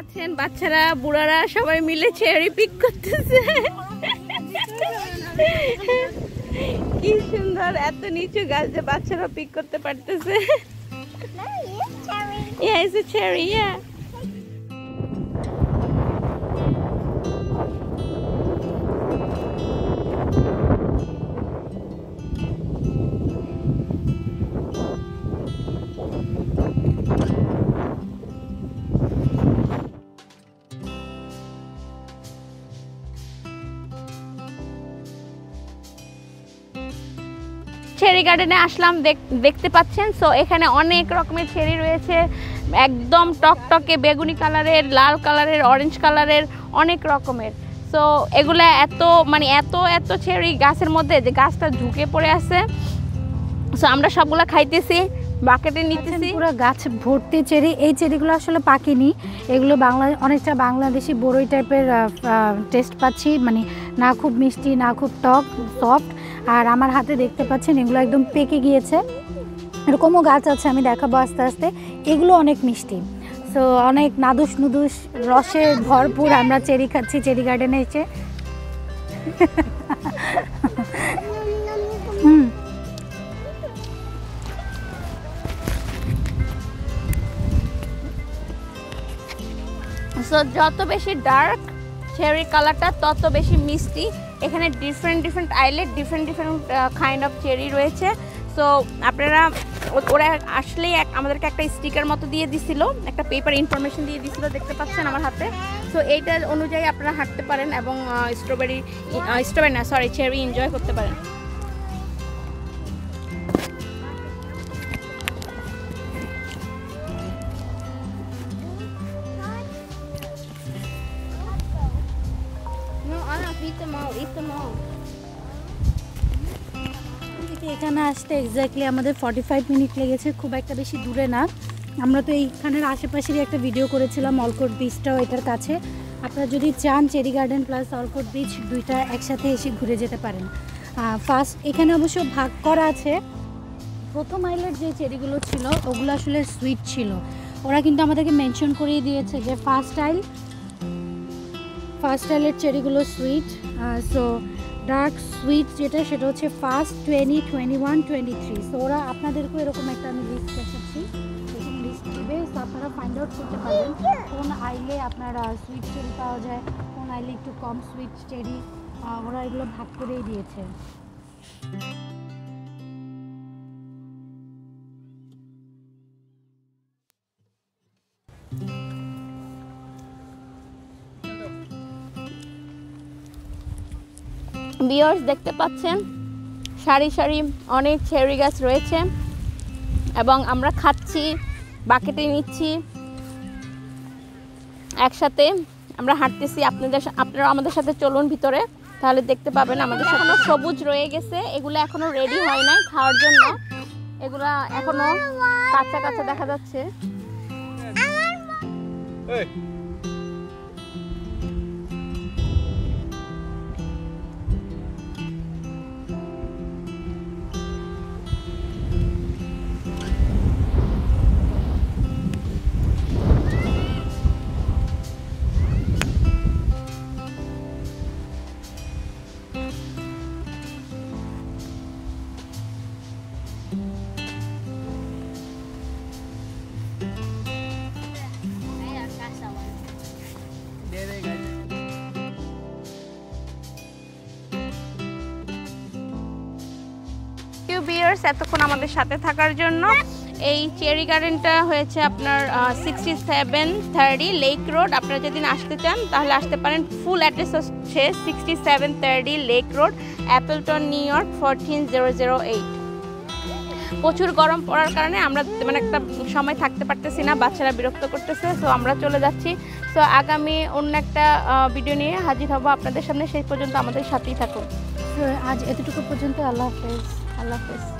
পাচ্ছেন? বাচ্চারা বুড়ারা সবাই মিলে চেরি পিক করতেছে। কি সুন্দর এত নিচু গাছ যে বাচ্চারা পিক করতে পারতেছে। Yeah, it's a cherry, yeah. Cherry গার্ডেনে আসলাম দেখ- দেখতে পাচ্ছেন? সো এখানে অনেক রকমের চেরি রয়েছে। একদম টকটকে বেগুনি কালারের লাল কালারের অরেঞ্জ কালারের অনেক রকমের। সো এগুলা এত মানে এত এত চেরি গাছের মধ্যে যে গাছটা ঝুঁকে পড়ে আছে। সো আমরা সবগুলা খাইতেছি বাকেটে নিতেছি। পুরো গাছ ভর্তি চেরি এই চেরিগুলো আসলে পাকেনি। এগুলো বাংলা অনেকটা বাংলাদেশি বড়ই টাইপের টেস্ট পাচ্ছি। মানে না খুব মিষ্টি না খুব টক সফট আর আমার হাতে দেখতে পাচ্ছেন, এগুলো একদম পেকে গিয়েছে। এরকমও গাছ আছে, আমি দেখাবো আস্তে আস্তে। এগুলো অনেক মিষ্টি। সো অনেক নাদুস নুদুস রসে ভরপুর আমরা চেরি খাচ্ছি, চেরি গার্ডেনে এসে। হুম। সো যত বেশি ডার্ক চেরি কালারটা তত বেশি মিষ্টি। এখানে different different eyelet different different kind of cherry রয়েছে। সো আপনারা ওরা আসলেই এক আমাদেরকে একটা স্টিকার মতো দিয়ে দিছিল। একটা পেপার ইনফরমেশন দিয়ে দিছিল, দেখতে পাচ্ছেন আমার হাতে। সো এইটার অনুযায়ী আপনারা হাঁটতে পারেন এবং স্ট্রবেরি স্ট্রবেরি না সরি চেরি এনজয় করতে পারেন। এখানে আসতে এক্স্যাক্টলি আমাদের ফর্টি ফাইভ মিনিট লেগেছে, খুব একটা বেশি দূরে না। আমরা তো এইখানের আশেপাশেরই একটা ভিডিও করেছিলাম অলকোট বিচটাও এটার কাছে। আপনারা যদি চান cherry garden plus Olcott beach দুইটা একসাথে এসে ঘুরে যেতে পারেন। ফার্স্ট এখানে অবশ্য ভাগ করা আছে। প্রথম আইলের যে চেরিগুলো ছিল, ওগুলো আসলে সুইট ছিল। ওরা কিন্তু আমাদেরকে মেনশন করিয়ে দিয়েছে যে ফার্স্ট আইল ফার্স্ট আইলের চেরিগুলো সুইট সো ডার্ক সুইট যেটা, সেটা হচ্ছে first twenty twenty one twenty three so ওরা আপনাদেরকেও এরকম একটা আমি লিস্ট দেখাচ্ছি। এরকম লিস্ট দেবে। সো আপনারা ফাইন্ড আউট করতে পারবেন কোন আইলে আপনারা সুইট চেরি পাওয়া যায়, কোন আইলে একটু কম সুইট চেরি ওরা এগুলো ভাগ করেই দিয়েছে। বিয়ার্স দেখতে পাচ্ছেন। সারি সারি অনেক চেরি গাছ রয়েছে এবং আমরা খাচ্ছি, বাকেটে নিচ্ছি। একসাথে আমরা হাঁটতেছি আপনাদের আপনারা আমাদের সাথে চলুন ভিতরে, তাহলে দেখতে পাবেন আমাদের এখনও সবুজ রয়ে গেছে। এগুলো এখনও রেডি হয় নাই খাওয়ার জন্য। এগুলা এখনও কাঁচা কাঁচা দেখা যাচ্ছে। বিয়ার্স এতক্ষণ আমাদের সাথে থাকার জন্য। এই চেরি গার্ডেনটা হয়েছে আপনার sixty seven thirty Lake Road আপনারা যেদিন আসতে চান, তাহলে আসতে পারেন। ফুল অ্যাড্রেস হচ্ছে sixty seven thirty Lake Road Appleton New York fourteen zero zero eight প্রচুর গরম পড়ার কারণে আমরা মানে একটা সময় থাকতে পারতেছি না, বাচ্চারা বিরক্ত করতেছে সো আমরা চলে যাচ্ছি। সো আগামী অন্য একটা ভিডিও নিয়ে হাজির হব আপনাদের সামনে। সেই পর্যন্ত আমাদের সাথেই থাকুন। আজ এতটুকু পর্যন্ত আল্লাহ হাফেজ আল্লাহ হাফেজ।